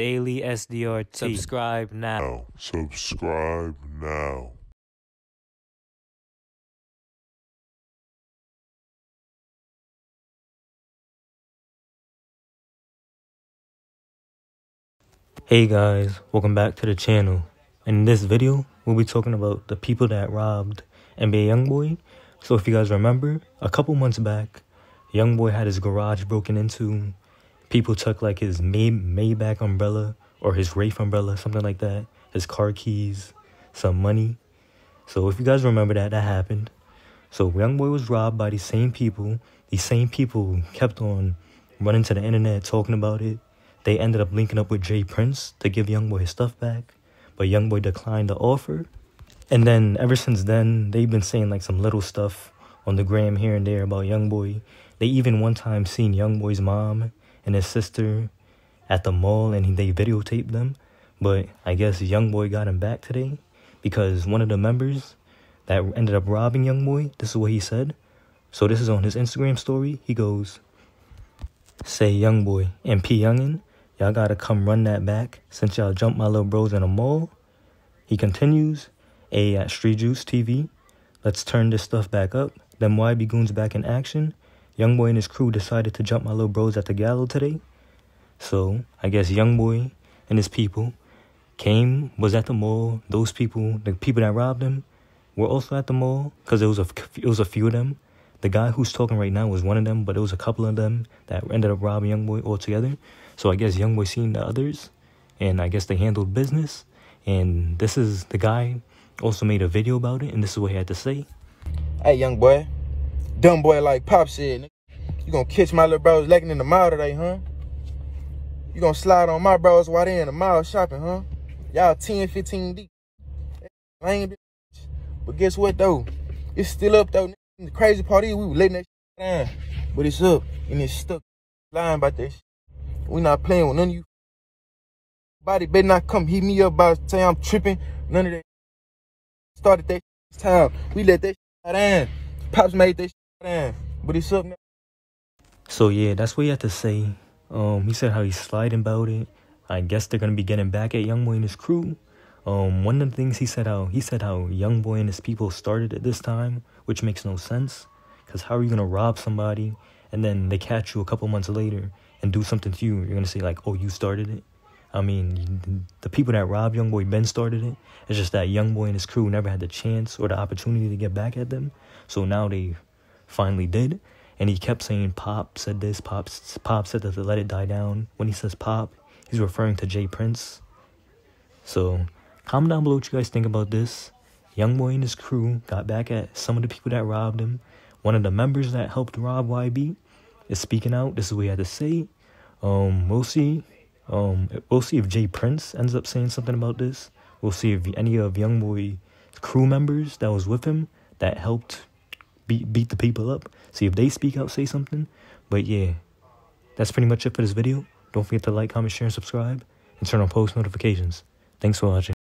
Daily SDR Tea. Subscribe now. now. Subscribe now. Hey guys, welcome back to the channel. In this video, we'll be talking about the people that robbed NBA Youngboy. So if you guys remember, a couple months back, Youngboy had his garage broken into. People took like his May Maybach umbrella or his Wraith umbrella, something like that. His car keys, some money. So if you guys remember that, that happened. So Young Boy was robbed by these same people. These same people kept on running to the internet talking about it. They ended up linking up with J Prince to give Young Boy his stuff back, but Young Boy declined the offer. And then ever since then, they've been saying like some little stuff on the gram here and there about Young Boy. They even one time seen Young Boy's mom and his sister at the mall and they videotaped them. But I guess Youngboy got him back today because one of the members that ended up robbing Youngboy, this is what he said. So this is on his Instagram story. He goes, Say Youngboy and P Youngin, y'all gotta come run that back since y'all jumped my little bros in a mall. He continues, A at Street Juice TV, let's turn this stuff back up. Them YB goons back in action. Youngboy and his crew decided to jump my little bros at the gallows today. So I guess Youngboy and his people came, was at the mall. Those people, the people that robbed him, were also at the mall because it was a it was a few of them. The guy who's talking right now was one of them, but it was a couple of them that ended up robbing Youngboy altogether. So I guess Youngboy seen the others, and I guess they handled business. And this is the guy also made a video about it, and this is what he had to say. Hey, young boy. Dumb boy like Pop said. You gonna catch my little bros lacking in the mall today, huh? You gonna slide on my bros while they in the mall shopping, huh? Y'all 10, 15 deep. Lame bitch. But guess what, though? It's still up, though. The crazy part is we were letting that down. But it's up, and it's stuck. Lying about that shit. We not playing with none of you. Body better not come hit me up about saying I'm tripping. None of that. Started that time. We let that down. Pops made that But it's up now. So yeah, that's what he had to say. Um, he said how he's sliding about it. I guess they're gonna be getting back at Youngboy and his crew. Um, one of the things he said how he said how Youngboy and his people started at this time, which makes no sense. Cause how are you gonna rob somebody and then they catch you a couple months later and do something to you? You're gonna say like, oh, you started it. I mean, the people that robbed Youngboy Ben started it. It's just that Youngboy and his crew never had the chance or the opportunity to get back at them. So now they finally did. And he kept saying Pop said this, Pop, Pop said that to let it die down. When he says Pop, he's referring to J Prince. So comment down below what you guys think about this. Youngboy and his crew got back at some of the people that robbed him. One of the members that helped rob YB is speaking out. This is what he had to say. Um, we'll see. Um, we'll see if J Prince ends up saying something about this. We'll see if any of Youngboy's crew members that was with him that helped beat beat the people up. See if they speak out, say something. But yeah, that's pretty much it for this video. Don't forget to like, comment, share, and subscribe, and turn on post notifications. Thanks for watching.